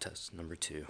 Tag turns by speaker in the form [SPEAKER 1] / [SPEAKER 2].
[SPEAKER 1] test number two.